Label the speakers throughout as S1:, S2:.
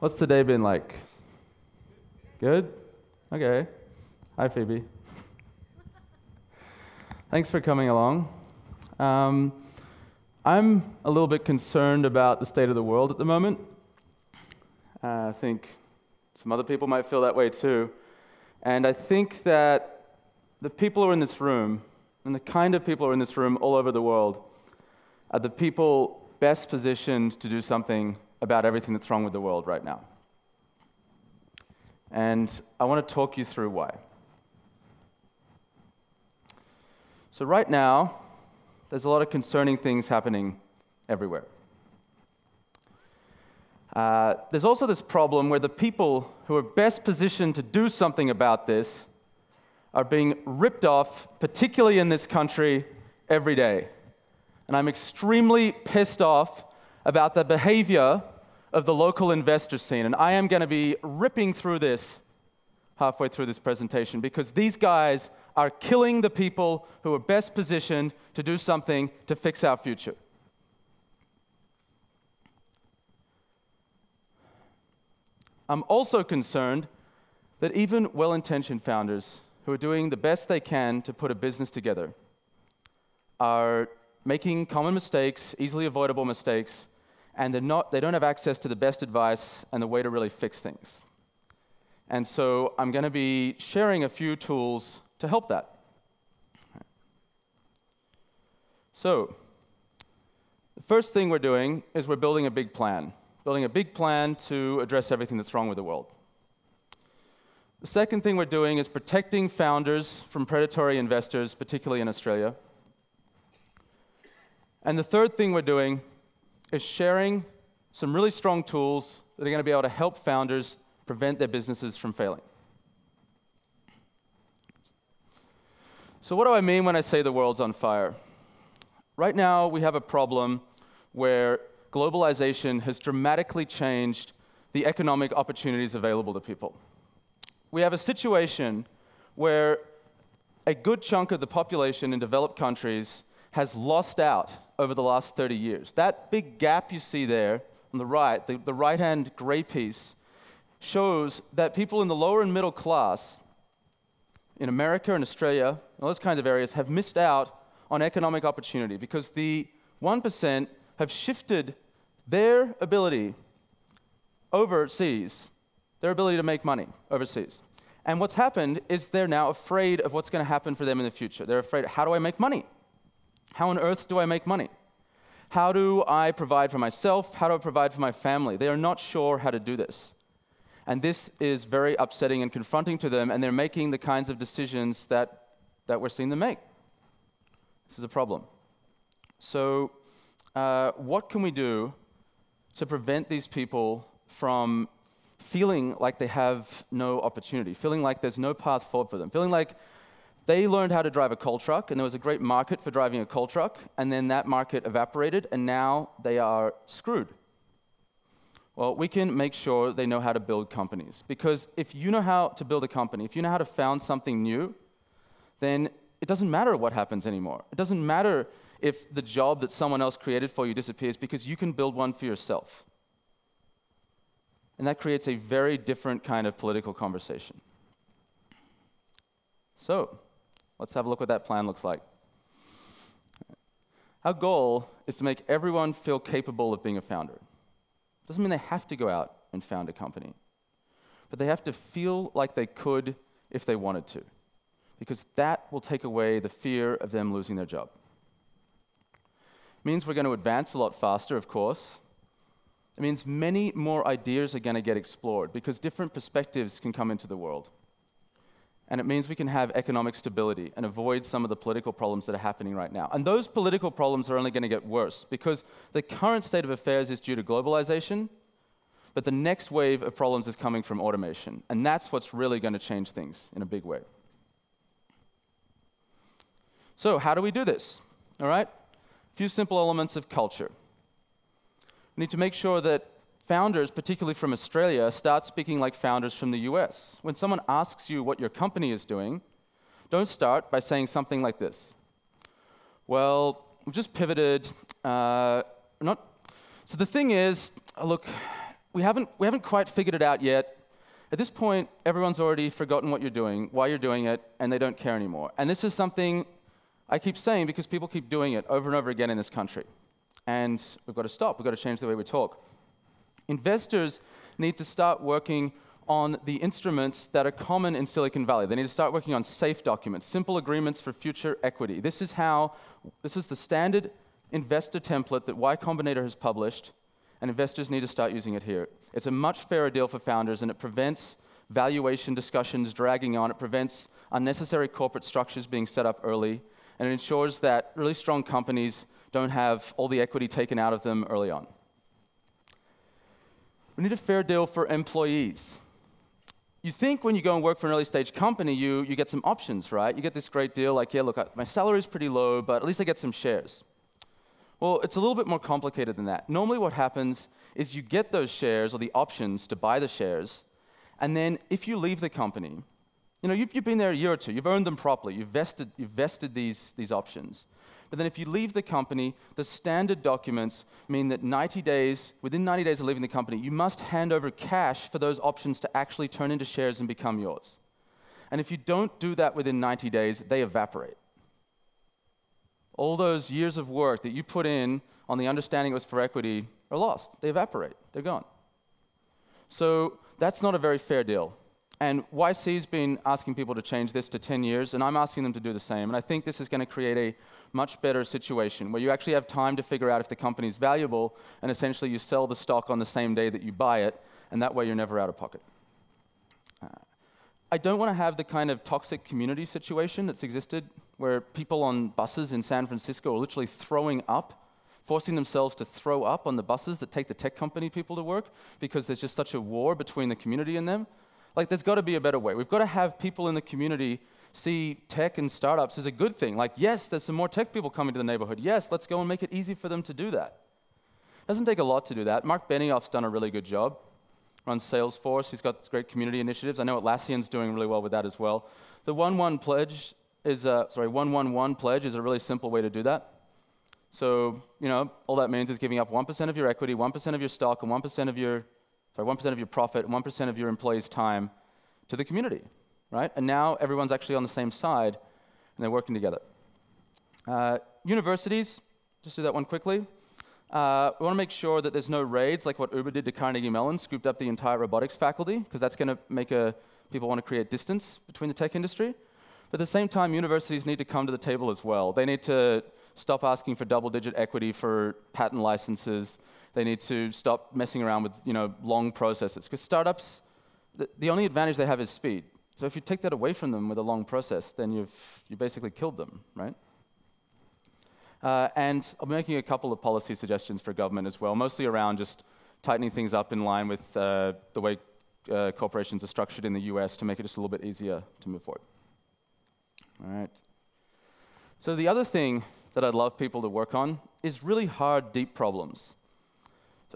S1: What's today been like? Good? Okay. Hi, Phoebe. Thanks for coming along. Um, I'm a little bit concerned about the state of the world at the moment. Uh, I think some other people might feel that way too. And I think that the people who are in this room, and the kind of people who are in this room all over the world, are the people best positioned to do something about everything that's wrong with the world right now. And I want to talk you through why. So, right now, there's a lot of concerning things happening everywhere. Uh, there's also this problem where the people who are best positioned to do something about this are being ripped off, particularly in this country, every day. And I'm extremely pissed off about the behavior of the local investor scene. And I am going to be ripping through this halfway through this presentation because these guys are killing the people who are best positioned to do something to fix our future. I'm also concerned that even well intentioned founders who are doing the best they can to put a business together are making common mistakes, easily avoidable mistakes, and they're not, they don't have access to the best advice and the way to really fix things. And so I'm going to be sharing a few tools to help that. So, the first thing we're doing is we're building a big plan, building a big plan to address everything that's wrong with the world. The second thing we're doing is protecting founders from predatory investors, particularly in Australia. And the third thing we're doing is sharing some really strong tools that are going to be able to help founders prevent their businesses from failing. So, what do I mean when I say the world's on fire? Right now, we have a problem where globalization has dramatically changed the economic opportunities available to people. We have a situation where a good chunk of the population in developed countries has lost out over the last 30 years. That big gap you see there on the right, the, the right hand gray piece, shows that people in the lower and middle class in America and Australia, and those kinds of areas, have missed out on economic opportunity because the 1% have shifted their ability overseas, their ability to make money overseas. And what's happened is they're now afraid of what's going to happen for them in the future. They're afraid, how do I make money? How on earth do I make money? How do I provide for myself? How do I provide for my family? They are not sure how to do this. And this is very upsetting and confronting to them, and they're making the kinds of decisions that, that we're seeing them make. This is a problem. So, uh, what can we do to prevent these people from feeling like they have no opportunity, feeling like there's no path forward for them, feeling like they learned how to drive a coal truck, and there was a great market for driving a coal truck, and then that market evaporated, and now they are screwed. Well, we can make sure they know how to build companies. Because if you know how to build a company, if you know how to found something new, then it doesn't matter what happens anymore. It doesn't matter if the job that someone else created for you disappears because you can build one for yourself. And that creates a very different kind of political conversation. So, let's have a look what that plan looks like. Our goal is to make everyone feel capable of being a founder. Doesn't mean they have to go out and found a company, but they have to feel like they could if they wanted to, because that will take away the fear of them losing their job. It means we're going to advance a lot faster, of course. It means many more ideas are going to get explored because different perspectives can come into the world. And it means we can have economic stability and avoid some of the political problems that are happening right now. And those political problems are only going to get worse because the current state of affairs is due to globalization, but the next wave of problems is coming from automation. And that's what's really going to change things in a big way. So, how do we do this? All right? A few simple elements of culture. We need to make sure that founders, particularly from Australia, start speaking like founders from the US. When someone asks you what your company is doing, don't start by saying something like this. Well, we've just pivoted. Uh, not. So the thing is, look, we haven't, we haven't quite figured it out yet. At this point, everyone's already forgotten what you're doing, why you're doing it, and they don't care anymore. And this is something I keep saying because people keep doing it over and over again in this country. And we've got to stop. We've got to change the way we talk. Investors need to start working on the instruments that are common in Silicon Valley. They need to start working on safe documents, simple agreements for future equity. This is how, this is the standard investor template that Y Combinator has published, and investors need to start using it here. It's a much fairer deal for founders, and it prevents valuation discussions dragging on. It prevents unnecessary corporate structures being set up early, and it ensures that really strong companies don't have all the equity taken out of them early on. We need a fair deal for employees you think when you go and work for an early stage company, you, you get some options, right? You get this great deal like, yeah, look, my salary is pretty low, but at least I get some shares. Well, it's a little bit more complicated than that. Normally, what happens is you get those shares or the options to buy the shares, and then if you leave the company, you know, you've, you've been there a year or two, you've earned them properly, you've vested, you've vested these, these options. But then if you leave the company, the standard documents mean that 90 days, within 90 days of leaving the company, you must hand over cash for those options to actually turn into shares and become yours. And if you don't do that within 90 days, they evaporate. All those years of work that you put in on the understanding it was for equity are lost. They evaporate. They're gone. So that's not a very fair deal. And YC's been asking people to change this to 10 years, and I'm asking them to do the same. And I think this is going to create a much better situation where you actually have time to figure out if the company is valuable, and essentially you sell the stock on the same day that you buy it, and that way you're never out of pocket. Uh, I don't want to have the kind of toxic community situation that's existed where people on buses in San Francisco are literally throwing up, forcing themselves to throw up on the buses that take the tech company people to work because there's just such a war between the community and them. Like, there's got to be a better way. We've got to have people in the community see tech and startups as a good thing. Like, yes, there's some more tech people coming to the neighborhood. Yes, let's go and make it easy for them to do that. It doesn't take a lot to do that. Mark Benioff's done a really good job. Runs Salesforce. He's got great community initiatives. I know Atlassian's doing really well with that as well. The 1-1 pledge is a, sorry, 111 pledge is a really simple way to do that. So, you know, all that means is giving up 1% of your equity, 1% of your stock, and 1% of your sorry, 1% of your profit, 1% of your employees' time to the community, right? And now everyone's actually on the same side and they're working together. Uh, universities, just do that one quickly. Uh, we want to make sure that there's no raids like what Uber did to Carnegie Mellon, scooped up the entire robotics faculty, because that's going to make a, people want to create distance between the tech industry. But at the same time, universities need to come to the table as well. They need to stop asking for double digit equity for patent licenses. They need to stop messing around with you know, long processes. Because startups, the, the only advantage they have is speed. So if you take that away from them with a long process, then you've you basically killed them, right? Uh, and I'm making a couple of policy suggestions for government as well, mostly around just tightening things up in line with uh, the way uh, corporations are structured in the US to make it just a little bit easier to move forward. All right. So the other thing that I'd love people to work on is really hard, deep problems.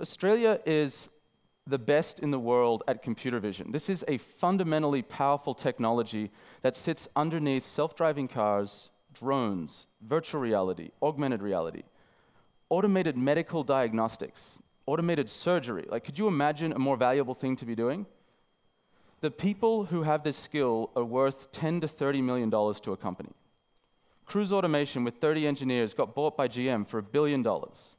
S1: Australia is the best in the world at computer vision. This is a fundamentally powerful technology that sits underneath self driving cars, drones, virtual reality, augmented reality, automated medical diagnostics, automated surgery. Like, could you imagine a more valuable thing to be doing? The people who have this skill are worth 10 to 30 million dollars to a company. Cruise Automation with 30 engineers got bought by GM for a billion dollars.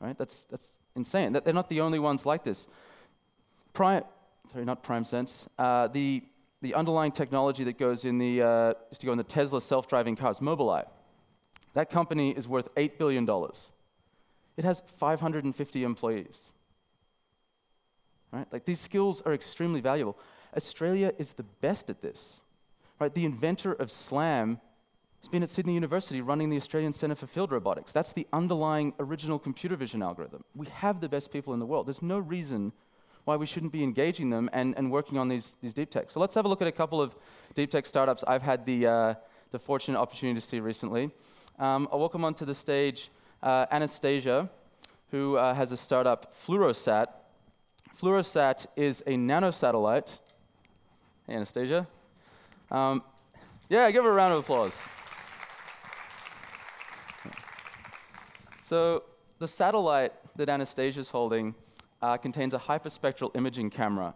S1: Right? That's, that's insane. They're not the only ones like this. Prime, sorry, not PrimeSense. Uh, the, the underlying technology that goes in the, uh, used to go in the Tesla self-driving cars, Mobileye. That company is worth $8 billion. It has 550 employees. Right? Like these skills are extremely valuable. Australia is the best at this. Right? The inventor of SLAM has been at Sydney University running the Australian Centre for Field Robotics. That's the underlying original computer vision algorithm. We have the best people in the world. There's no reason why we shouldn't be engaging them and, and working on these, these deep tech. So let's have a look at a couple of deep tech startups I've had the, uh, the fortunate opportunity to see recently. Um, I'll welcome onto the stage uh, Anastasia, who uh, has a startup, FluroSat. FluroSat is a nanosatellite. Hey, Anastasia. Um, yeah, give her a round of applause. So the satellite that Anastasia is holding uh, contains a hyperspectral imaging camera.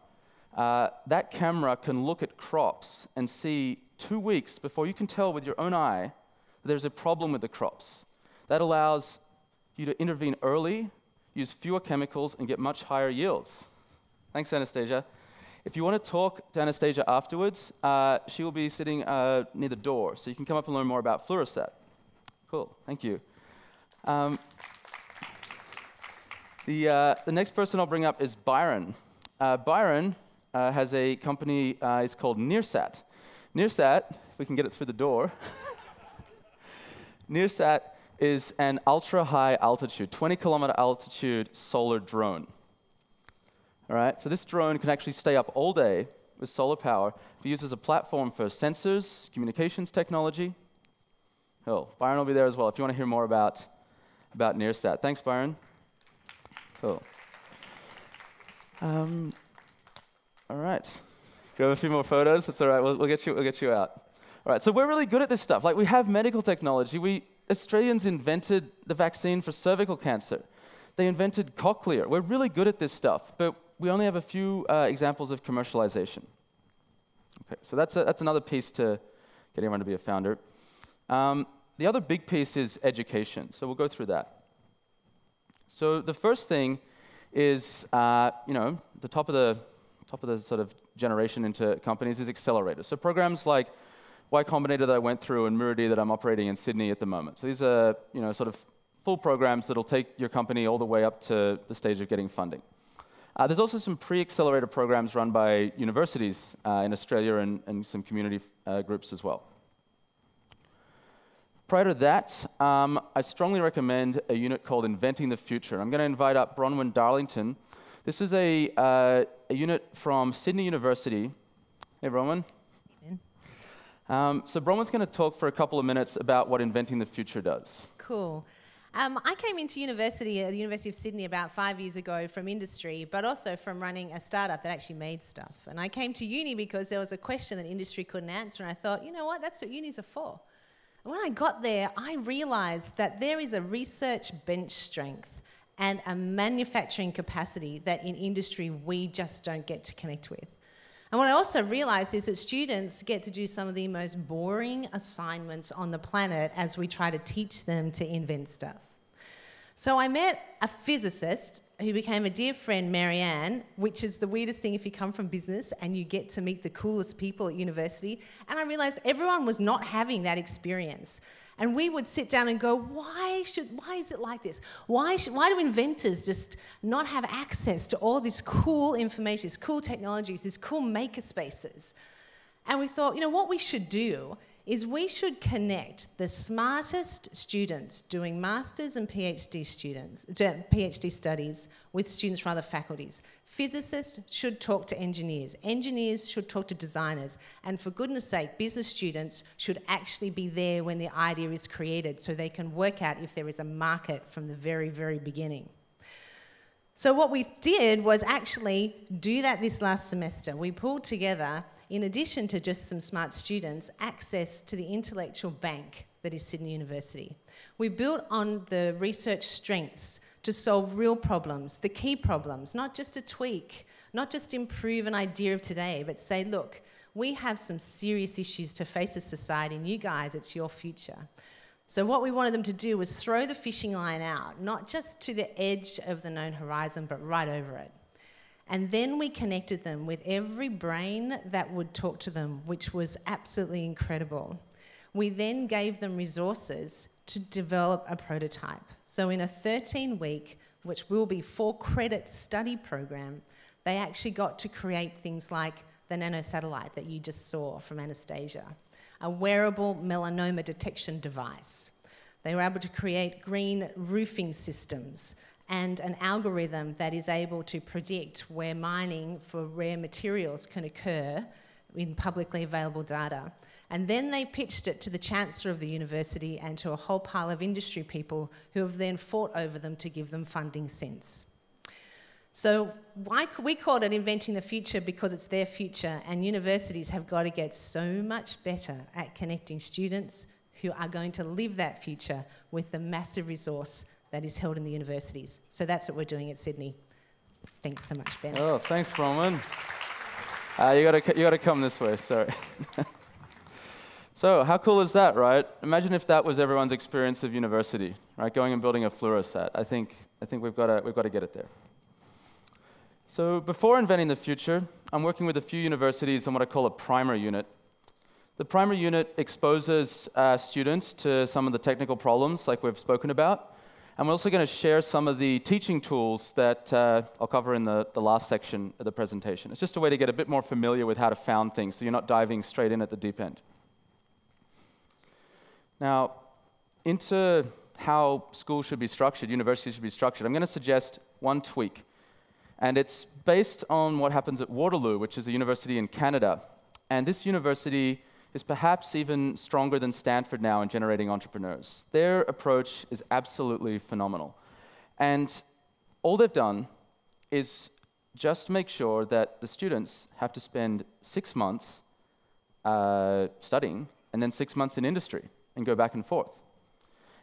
S1: Uh, that camera can look at crops and see two weeks before you can tell with your own eye that there's a problem with the crops. That allows you to intervene early, use fewer chemicals, and get much higher yields. Thanks, Anastasia. If you want to talk to Anastasia afterwards, uh, she will be sitting uh, near the door, so you can come up and learn more about FluroSat. Cool, thank you. Um, the, uh, the next person I'll bring up is Byron. Uh, Byron uh, has a company, uh, it's called Nearsat. Nearsat, if we can get it through the door, Nearsat is an ultra high altitude, 20 kilometer altitude solar drone. All right, so this drone can actually stay up all day with solar power. It uses a platform for sensors, communications technology. Oh, Byron will be there as well if you want to hear more about, about Nearsat. Thanks, Byron. Cool. Um, all right. Go a few more photos. That's all right. We'll, we'll, get you, we'll get you out. All right. So we're really good at this stuff. Like we have medical technology. We Australians invented the vaccine for cervical cancer. They invented cochlear. We're really good at this stuff, but we only have a few uh, examples of commercialization. Okay, so that's, a, that's another piece to get everyone to be a founder. Um, the other big piece is education. So we'll go through that. So the first thing is, uh, you know, the top of the top of the sort of generation into companies is accelerators. So programs like Y Combinator that I went through and Muru-D that I'm operating in Sydney at the moment. So these are, you know, sort of full programs that'll take your company all the way up to the stage of getting funding. Uh, there's also some pre-accelerator programs run by universities uh, in Australia and, and some community uh, groups as well. Prior to that, um, I strongly recommend a unit called Inventing the Future. I'm going to invite up Bronwyn Darlington. This is a, uh, a unit from Sydney University. Hey, Bronwyn. Um, so Bronwyn's going to talk for a couple of minutes about what Inventing the Future does.
S2: Cool. Um, I came into university at the University of Sydney about five years ago from industry, but also from running a startup that actually made stuff. And I came to uni because there was a question that industry couldn't answer, and I thought, you know what, that's what unis are for. When I got there, I realized that there is a research bench strength and a manufacturing capacity that in industry we just don't get to connect with. And what I also realized is that students get to do some of the most boring assignments on the planet as we try to teach them to invent stuff. So I met a physicist who became a dear friend, Marianne, which is the weirdest thing if you come from business and you get to meet the coolest people at university. And I realized everyone was not having that experience. And we would sit down and go, why, should, why is it like this? Why, should, why do inventors just not have access to all this cool information, these cool technologies, these cool maker spaces? And we thought, you know, what we should do is we should connect the smartest students doing masters and PhD students, uh, PhD studies with students from other faculties. Physicists should talk to engineers. Engineers should talk to designers. And for goodness sake, business students should actually be there when the idea is created so they can work out if there is a market from the very, very beginning. So what we did was actually do that this last semester. We pulled together in addition to just some smart students, access to the intellectual bank that is Sydney University. We built on the research strengths to solve real problems, the key problems, not just a tweak, not just improve an idea of today, but say, look, we have some serious issues to face as society, and you guys, it's your future. So, what we wanted them to do was throw the fishing line out, not just to the edge of the known horizon, but right over it. And then we connected them with every brain that would talk to them, which was absolutely incredible. We then gave them resources to develop a prototype. So, in a 13 week, which will be four credit study program, they actually got to create things like the nanosatellite that you just saw from Anastasia, a wearable melanoma detection device. They were able to create green roofing systems and an algorithm that is able to predict where mining for rare materials can occur in publicly available data. And then they pitched it to the Chancellor of the university and to a whole pile of industry people who have then fought over them to give them funding since. So why we called it inventing the future because it's their future and universities have got to get so much better at connecting students who are going to live that future with the massive resource that is held in the universities. So that's what we're doing at Sydney. Thanks so much, Ben.
S1: Oh, thanks, Roman. Uh, you gotta, you gotta come this way. Sorry. so, how cool is that, right? Imagine if that was everyone's experience of university, right? Going and building a fluorosat. I think, I think we've got to, we've got to get it there. So, before inventing the future, I'm working with a few universities on what I call a primer unit. The primer unit exposes uh, students to some of the technical problems, like we've spoken about, and we're also going to share some of the teaching tools that uh, I'll cover in the, the last section of the presentation. It's just a way to get a bit more familiar with how to found things so you're not diving straight in at the deep end. Now, into how schools should be structured, universities should be structured, I'm going to suggest one tweak. And it's based on what happens at Waterloo, which is a university in Canada. And this university is perhaps even stronger than Stanford now in generating entrepreneurs. Their approach is absolutely phenomenal. And all they've done is just make sure that the students have to spend six months uh, studying and then six months in industry and go back and forth.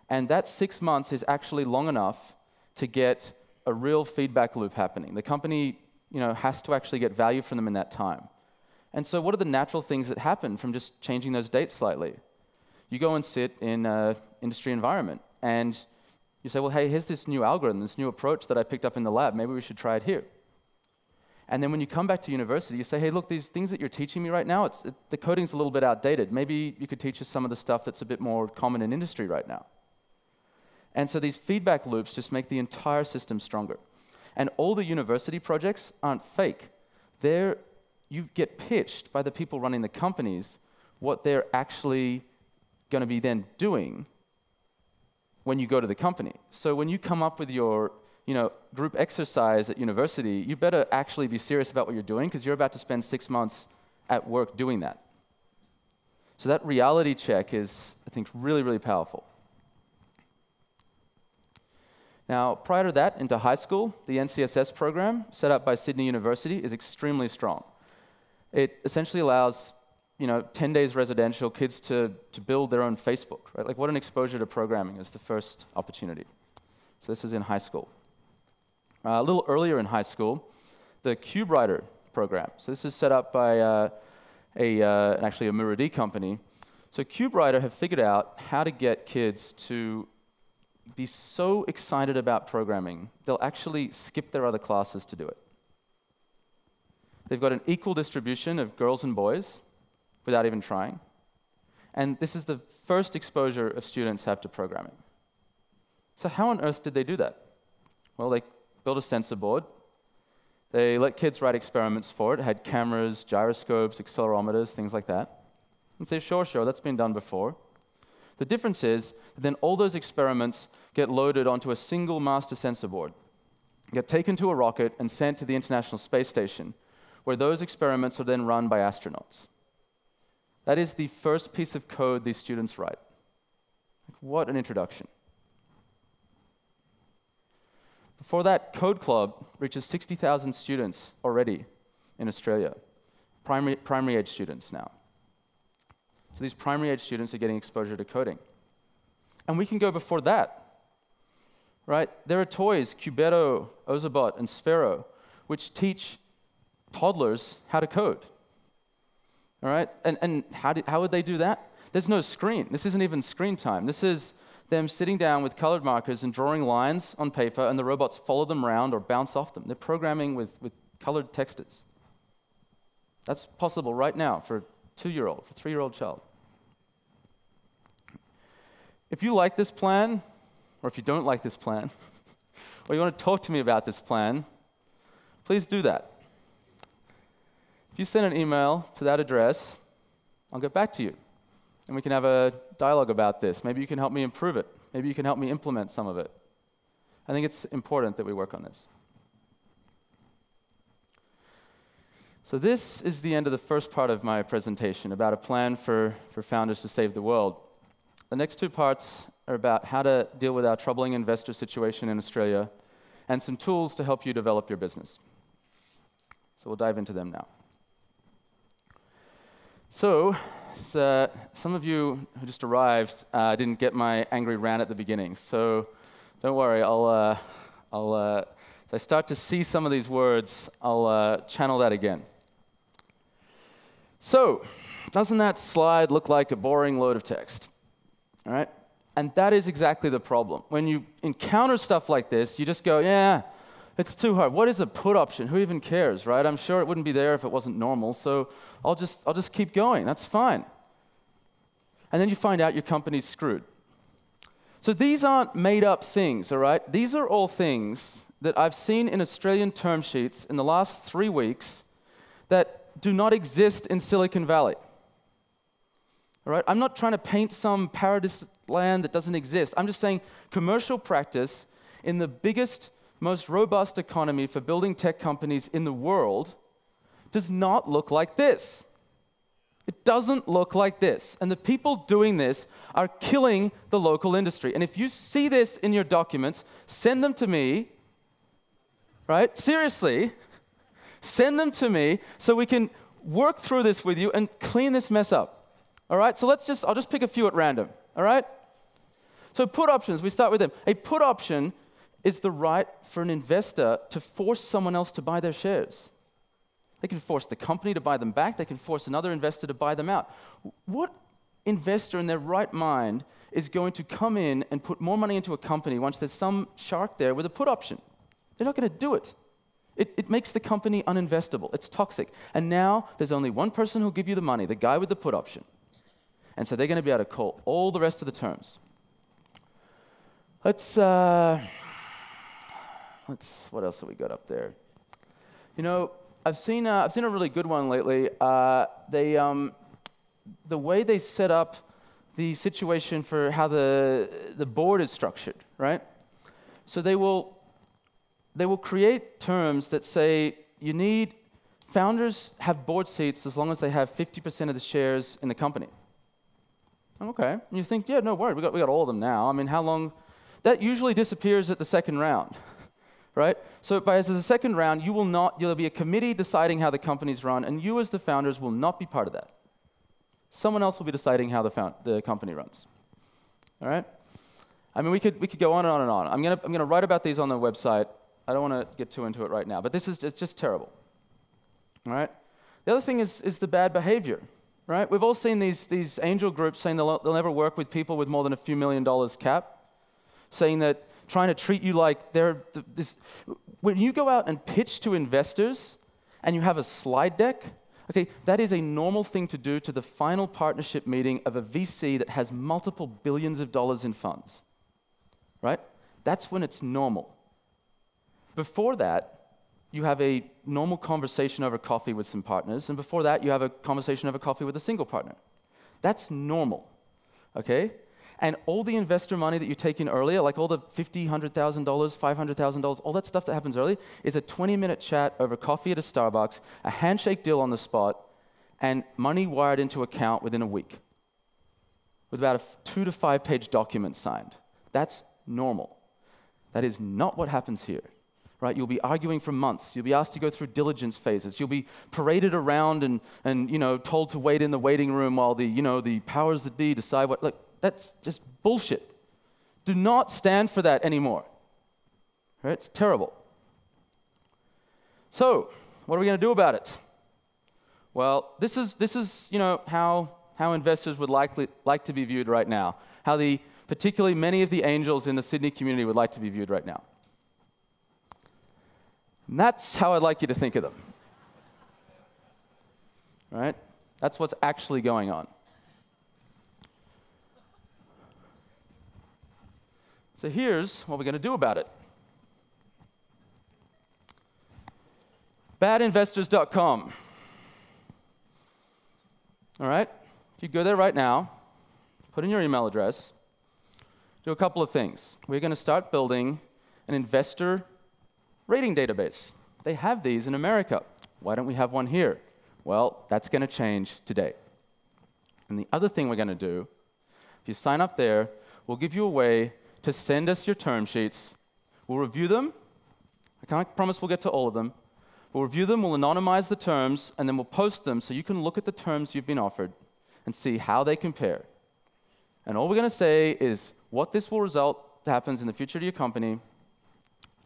S1: And that six months is actually long enough to get a real feedback loop happening. The company you know, has to actually get value from them in that time. And so, what are the natural things that happen from just changing those dates slightly? You go and sit in an industry environment, and you say, well, hey, here's this new algorithm, this new approach that I picked up in the lab. Maybe we should try it here. And then when you come back to university, you say, hey, look, these things that you're teaching me right now, it's, it, the coding's a little bit outdated. Maybe you could teach us some of the stuff that's a bit more common in industry right now. And so these feedback loops just make the entire system stronger. And all the university projects aren't fake. They're you get pitched by the people running the companies what they're actually going to be then doing when you go to the company. So when you come up with your you know, group exercise at university, you better actually be serious about what you're doing because you're about to spend six months at work doing that. So that reality check is, I think, really, really powerful. Now, prior to that, into high school, the NCSS program set up by Sydney University is extremely strong. It essentially allows you know, 10 days residential kids to, to build their own Facebook, right? Like what an exposure to programming is the first opportunity. So this is in high school. Uh, a little earlier in high school, the Cuberider program. So this is set up by uh, a, uh, actually a Muru-D company. So Cuberider have figured out how to get kids to be so excited about programming, they'll actually skip their other classes to do it. They've got an equal distribution of girls and boys without even trying. And this is the first exposure of students have to programming. So how on earth did they do that? Well, they built a sensor board. They let kids write experiments for it, had cameras, gyroscopes, accelerometers, things like that. And say, sure, sure, that's been done before. The difference is that then all those experiments get loaded onto a single master sensor board, get taken to a rocket and sent to the International Space Station, where those experiments are then run by astronauts. That is the first piece of code these students write. What an introduction. Before that, Code Club reaches 60,000 students already in Australia, primary, primary age students now. So these primary age students are getting exposure to coding. And we can go before that, right? There are toys, Cubetto, Ozobot, and Sphero, which teach toddlers how to code. All right? And, and how, how would they do that? There's no screen. This isn't even screen time. This is them sitting down with colored markers and drawing lines on paper, and the robots follow them around or bounce off them. They're programming with, with colored textures. That's possible right now for a two year old, for a three year old child. If you like this plan, or if you don't like this plan, or you want to talk to me about this plan, please do that. If you send an email to that address, I'll get back to you. And we can have a dialogue about this. Maybe you can help me improve it. Maybe you can help me implement some of it. I think it's important that we work on this. So, this is the end of the first part of my presentation about a plan for, for founders to save the world. The next two parts are about how to deal with our troubling investor situation in Australia and some tools to help you develop your business. So, we'll dive into them now. So, uh, some of you who just arrived uh, didn't get my angry rant at the beginning. So, don't worry, I'll, uh, I'll uh, As I start to see some of these words, I'll uh, channel that again. So, doesn't that slide look like a boring load of text? All right? And that is exactly the problem. When you encounter stuff like this, you just go, yeah, it's too hard. What is a put option? Who even cares, right? I'm sure it wouldn't be there if it wasn't normal, so I'll just, I'll just keep going. That's fine. And then you find out your company's screwed. So these aren't made up things, all right? These are all things that I've seen in Australian term sheets in the last three weeks that do not exist in Silicon Valley. All right? I'm not trying to paint some paradise land that doesn't exist. I'm just saying commercial practice in the biggest, most robust economy for building tech companies in the world does not look like this. It doesn't look like this. And the people doing this are killing the local industry. And if you see this in your documents, send them to me, right? Seriously, send them to me so we can work through this with you and clean this mess up. All right, so let's just, I'll just pick a few at random. All right? So, put options, we start with them. A put option is the right for an investor to force someone else to buy their shares. They can force the company to buy them back, they can force another investor to buy them out. What investor in their right mind is going to come in and put more money into a company once there's some shark there with a put option? They're not going to do it. It, it, makes the company uninvestable. It's toxic. And now there's only one person who'll give you the money, the guy with the put option. And so they're going to be able to call all the rest of the terms. Let's, uh, let's, what else have we got up there? You know, I've seen, uh, I've seen a really good one lately. Uh, they, um, the way they set up the situation for how the, the board is structured, right? So they will, they will create terms that say you need, founders have board seats as long as they have 50% of the shares in the company. Okay. And you think, yeah, no worry, we got, we got all of them now. I mean, how long? That usually disappears at the second round, right? So by as a second round, you will not, there'll be a committee deciding how the company's run, and you as the founders will not be part of that. Someone else will be deciding how the, found, the company runs. All right? I mean, we could, we could go on and on and on. I'm going to I'm gonna write about these on the website. I don't want to get too into it right now, but this is it's just terrible. All right? The other thing is, is the bad behavior right? We've all seen these, these angel groups saying they'll, they'll never work with people with more than a few million dollars cap, saying that trying to treat you like they're this. When you go out and pitch to investors and you have a slide deck, okay, that is a normal thing to do to the final partnership meeting of a VC that has multiple billions of dollars in funds, right? That's when it's normal. Before that, you have a normal conversation over coffee with some partners, and before that, you have a conversation over coffee with a single partner. That's normal, okay? And all the investor money that you take in earlier, like all the $50,000, $100,000, $500,000, all that stuff that happens early, is a 20 minute chat over coffee at a Starbucks, a handshake deal on the spot, and money wired into account within a week with about a two to five page document signed. That's normal. That is not what happens here right? You'll be arguing for months. You'll be asked to go through diligence phases. You'll be paraded around and, and you know, told to wait in the waiting room while the, you know, the powers that be decide what. Look, that's just bullshit. Do not stand for that anymore. Right? It's terrible. So, what are we going to do about it? Well, this is, this is you know, how, how investors would likely, like to be viewed right now, how the, particularly many of the angels in the Sydney community would like to be viewed right now. And that's how I'd like you to think of them. Right? That's what's actually going on. So here's what we're going to do about it. Badinvestors.com. All right? If you go there right now, put in your email address, do a couple of things. We're going to start building an investor rating database. They have these in America. Why don't we have one here? Well, that's going to change today. And the other thing we're going to do, if you sign up there, we'll give you a way to send us your term sheets. We'll review them. I can't promise we'll get to all of them. We'll review them, we'll anonymize the terms, and then we'll post them so you can look at the terms you've been offered and see how they compare. And all we're going to say is what this will result happens in the future to your company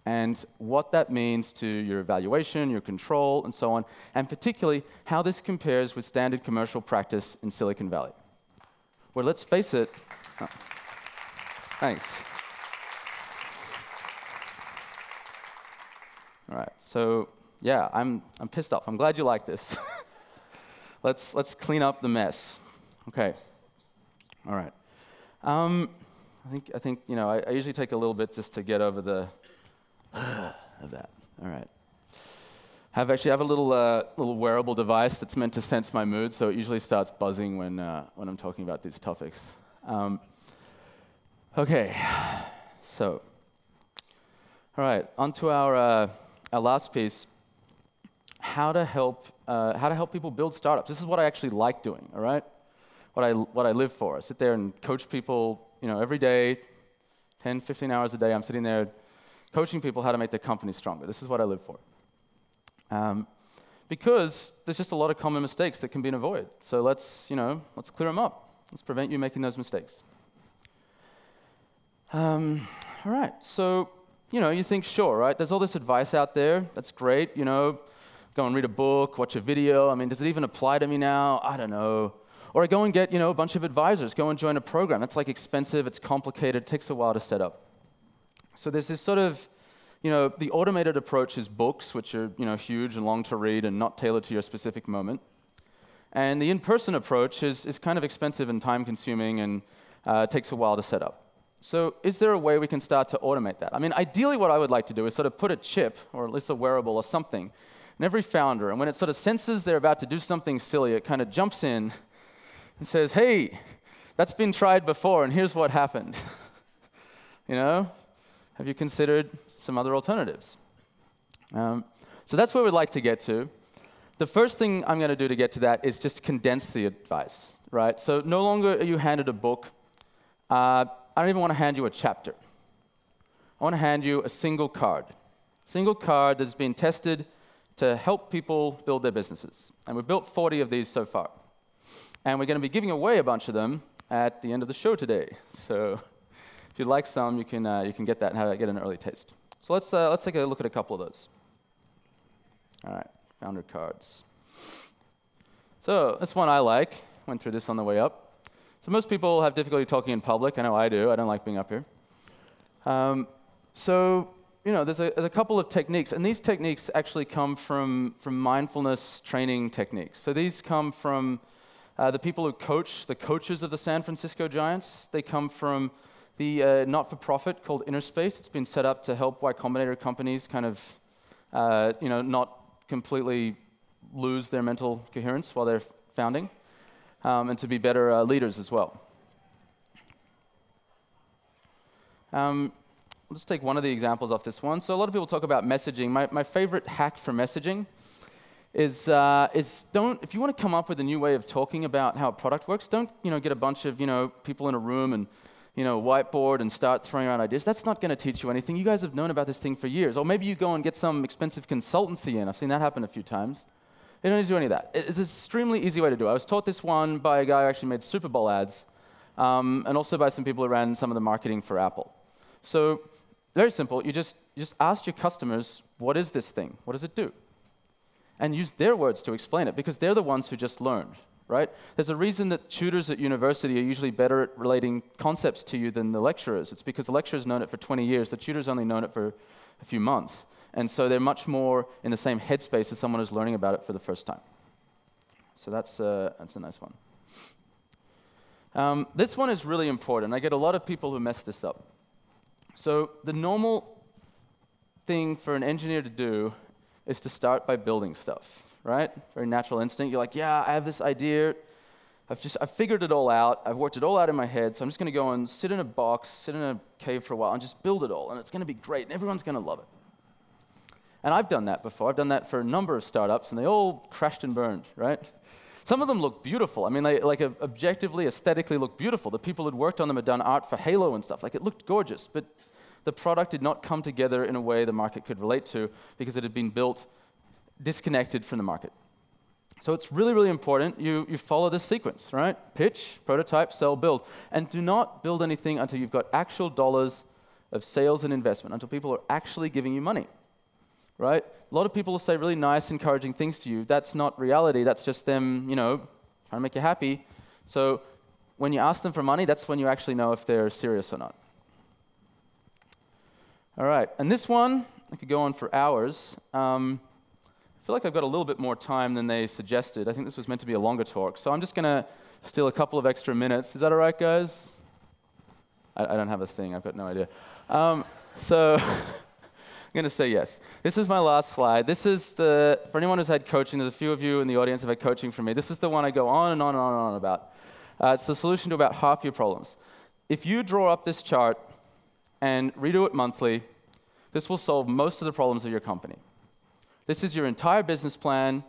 S1: and what that means to your evaluation, your control, and so on, and particularly how this compares with standard commercial practice in Silicon Valley. Where, let's face it, oh, thanks. All right, so yeah, I'm, I'm pissed off. I'm glad you like this. let's, let's clean up the mess. Okay. All right. Um, I think, I think you know, I, I usually take a little bit just to get over the of that. All right. I Have actually have a little uh, little wearable device that's meant to sense my mood, so it usually starts buzzing when uh, when I'm talking about these topics. Um, okay, so all right, on to our uh, our last piece. How to help uh, how to help people build startups. This is what I actually like doing. All right, what I what I live for. I sit there and coach people. You know, every day, 10, 15 hours a day. I'm sitting there coaching people how to make their company stronger. This is what I live for. Um, because there's just a lot of common mistakes that can be avoided. So let's, you know, let's clear them up. Let's prevent you making those mistakes. Um, all right, so, you know, you think, sure, right? There's all this advice out there. That's great, you know. Go and read a book, watch a video. I mean, does it even apply to me now? I don't know. Or I go and get, you know, a bunch of advisors, go and join a program. That's like expensive, it's complicated, it takes a while to set up. So there's this sort of, you know, the automated approach is books, which are, you know, huge and long to read and not tailored to your specific moment. And the in-person approach is, is kind of expensive and time-consuming and uh, takes a while to set up. So is there a way we can start to automate that? I mean, ideally what I would like to do is sort of put a chip, or at least a wearable or something, in every founder, and when it sort of senses they're about to do something silly, it kind of jumps in and says, hey, that's been tried before, and here's what happened. you know? Have you considered some other alternatives? Um, so that's where we'd like to get to. The first thing I'm going to do to get to that is just condense the advice, right? So no longer are you handed a book. Uh, I don't even want to hand you a chapter. I want to hand you a single card. Single card that's been tested to help people build their businesses. And we've built 40 of these so far. And we're going to be giving away a bunch of them at the end of the show today. So if you'd like some, you can, uh, you can get that and have, get an early taste. So let's, uh, let's take a look at a couple of those. All right, founder cards. So this one I like. Went through this on the way up. So most people have difficulty talking in public. I know I do. I don't like being up here. Um, so you know, there's a, there's a, couple of techniques, and these techniques actually come from, from mindfulness training techniques. So these come from uh, the people who coach, the coaches of the San Francisco Giants. They come from the uh, not-for-profit called Innerspace. It's been set up to help Y Combinator companies kind of, uh, you know, not completely lose their mental coherence while they're founding, um, and to be better uh, leaders as well. Um, I'll just take one of the examples off this one. So a lot of people talk about messaging. My, my favorite hack for messaging is, uh, is don't, if you want to come up with a new way of talking about how a product works, don't you know, get a bunch of you know, people in a room and you know, whiteboard and start throwing around ideas. That's not going to teach you anything. You guys have known about this thing for years. Or maybe you go and get some expensive consultancy in. I've seen that happen a few times. They don't need to do any of that. It's an extremely easy way to do it. I was taught this one by a guy who actually made Super Bowl ads, um, and also by some people who ran some of the marketing for Apple. So, very simple. You just, you just ask your customers, what is this thing? What does it do? And use their words to explain it, because they're the ones who just learned right? There's a reason that tutors at university are usually better at relating concepts to you than the lecturers. It's because the lecturer's known it for 20 years, the tutor's only known it for a few months. And so they're much more in the same headspace as someone who's learning about it for the first time. So that's, uh, that's a nice one. Um, this one is really important. I get a lot of people who mess this up. So the normal thing for an engineer to do is to start by building stuff right? Very natural instinct. You're like, yeah, I have this idea. I've just I've figured it all out. I've worked it all out in my head. So I'm just going to go and sit in a box, sit in a cave for a while, and just build it all. And it's going to be great, and everyone's going to love it. And I've done that before. I've done that for a number of startups, and they all crashed and burned, right? Some of them look beautiful. I mean, they like objectively, aesthetically look beautiful. The people who'd worked on them had done art for Halo and stuff. Like it looked gorgeous, but the product did not come together in a way the market could relate to because it had been built disconnected from the market. So it's really, really important you, you follow this sequence, right? Pitch, prototype, sell, build. And do not build anything until you've got actual dollars of sales and investment until people are actually giving you money. Right? A lot of people will say really nice, encouraging things to you. That's not reality. That's just them, you know, trying to make you happy. So when you ask them for money, that's when you actually know if they're serious or not. All right, and this one, I could go on for hours. Um, I feel like I've got a little bit more time than they suggested. I think this was meant to be a longer talk, so I'm just going to steal a couple of extra minutes. Is that all right, guys? I, I don't have a thing, I've got no idea. Um, so going to say yes. This is my last slide. This is the, for anyone who's had coaching, there's a few of you in the audience who have had coaching from me. This is the one I go on and on and on and on about. Uh, it's the solution to about half your problems. If you draw up this chart and redo it monthly, this will solve most of the problems of your company. This is your entire business plan.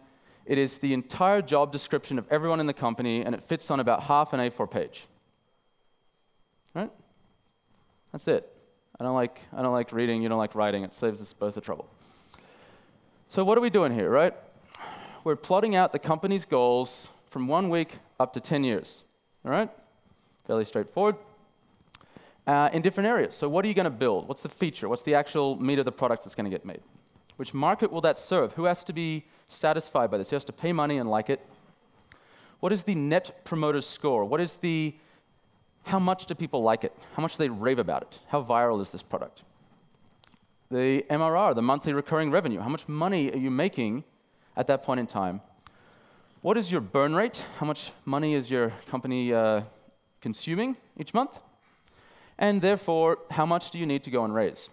S1: It is the entire job description of everyone in the company, and it fits on about half an A4 page. Right? That's it. I don't like, I don't like reading, you don't like writing. It saves us both the trouble. So, what are we doing here, right? We're plotting out the company's goals from one week up to 10 years. All right? Fairly straightforward. Uh, in different areas. So, what are you going to build? What's the feature? What's the actual meat of the product that's going to get made? Which market will that serve? Who has to be satisfied by this? Who has to pay money and like it? What is the net promoter score? What is the how much do people like it? How much do they rave about it? How viral is this product? The MRR, the monthly recurring revenue. How much money are you making at that point in time? What is your burn rate? How much money is your company uh, consuming each month? And therefore, how much do you need to go and raise?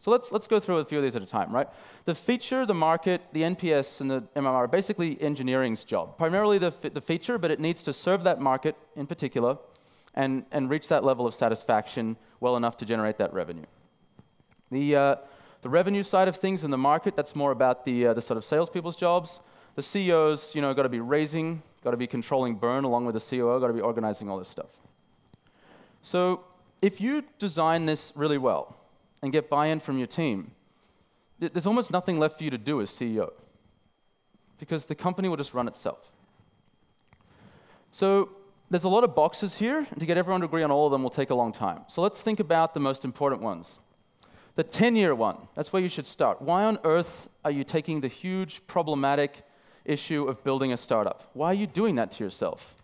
S1: So let's, let's go through a few of these at a time, right? The feature, the market, the NPS, and the MRR are basically engineering's job. Primarily the, the feature, but it needs to serve that market in particular and, and reach that level of satisfaction well enough to generate that revenue. The, uh, the revenue side of things in the market, that's more about the, uh, the sort of salespeople's jobs. The CEOs, you know, got to be raising, got to be controlling burn along with the COO, got to be organizing all this stuff. So if you design this really well and get buy-in from your team, there's almost nothing left for you to do as CEO because the company will just run itself. So there's a lot of boxes here, and to get everyone to agree on all of them will take a long time. So let's think about the most important ones. The 10 year one, that's where you should start. Why on earth are you taking the huge problematic issue of building a startup? Why are you doing that to yourself?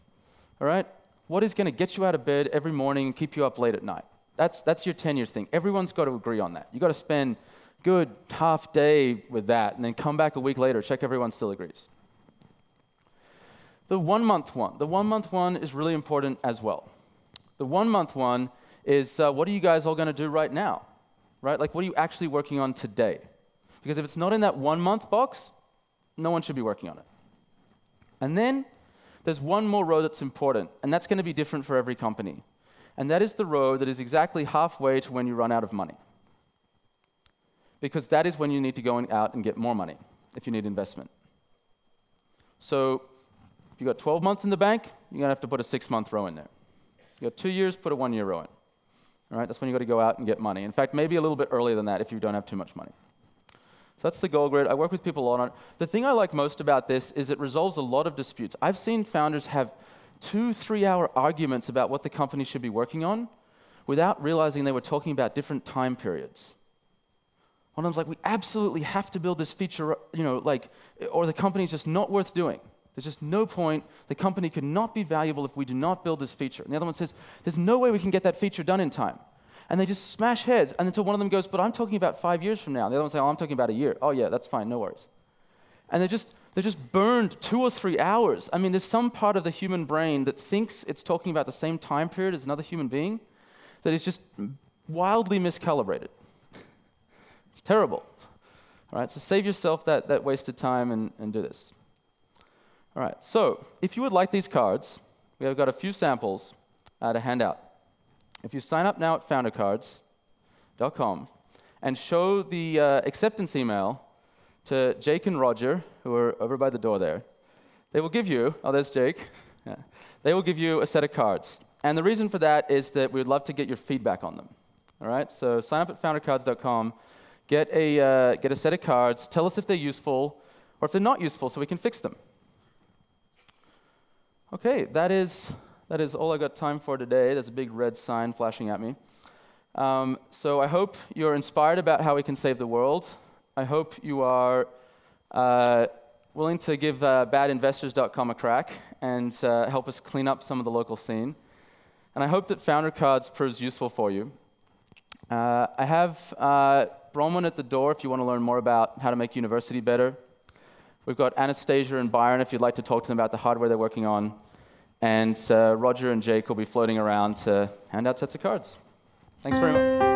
S1: All right? What is going to get you out of bed every morning and keep you up late at night? That's, that's your 10 years thing. Everyone's got to agree on that. You've got to spend a good half day with that and then come back a week later, check everyone still agrees. The one month one. The one month one is really important as well. The one month one is uh, what are you guys all going to do right now? Right? Like, what are you actually working on today? Because if it's not in that one month box, no one should be working on it. And then there's one more row that's important, and that's going to be different for every company. And that is the row that is exactly halfway to when you run out of money. Because that is when you need to go out and get more money if you need investment. So you've got 12 months in the bank, you're going to have to put a six month row in there. You got two years, put a one year row in. All right, that's when you got to go out and get money. In fact, maybe a little bit earlier than that if you don't have too much money. So that's the goal grid. I work with people a lot on it. The thing I like most about this is it resolves a lot of disputes. I've seen founders have two, three hour arguments about what the company should be working on without realizing they were talking about different time periods. One of them's like, we absolutely have to build this feature, you know, like, or the company's just not worth doing. There's just no point. The company could not be valuable if we do not build this feature. And the other one says, There's no way we can get that feature done in time. And they just smash heads and until one of them goes, But I'm talking about five years from now. And the other one says, Oh, I'm talking about a year. Oh, yeah, that's fine, no worries. And they just, they just burned two or three hours. I mean, there's some part of the human brain that thinks it's talking about the same time period as another human being that is just wildly miscalibrated. it's terrible. All right, so save yourself that, that wasted time and, and do this. All right, so if you would like these cards, we have got a few samples uh, to hand out. If you sign up now at foundercards.com and show the uh, acceptance email to Jake and Roger, who are over by the door there, they will give you, oh, there's Jake. Yeah, they will give you a set of cards. And the reason for that is that we would love to get your feedback on them. All right, so sign up at foundercards.com, get a, uh, get a set of cards, tell us if they're useful or if they're not useful so we can fix them. Okay, that is, that is all I got time for today. There's a big red sign flashing at me. Um, so I hope you're inspired about how we can save the world. I hope you are uh, willing to give uh, badinvestors.com a crack and uh, help us clean up some of the local scene. And I hope that Founder Cards proves useful for you. Uh, I have uh, Bronwyn at the door if you want to learn more about how to make university better. We've got Anastasia and Byron if you'd like to talk to them about the hardware they're working on. And uh, Roger and Jake will be floating around to hand out sets of cards. Thanks very much.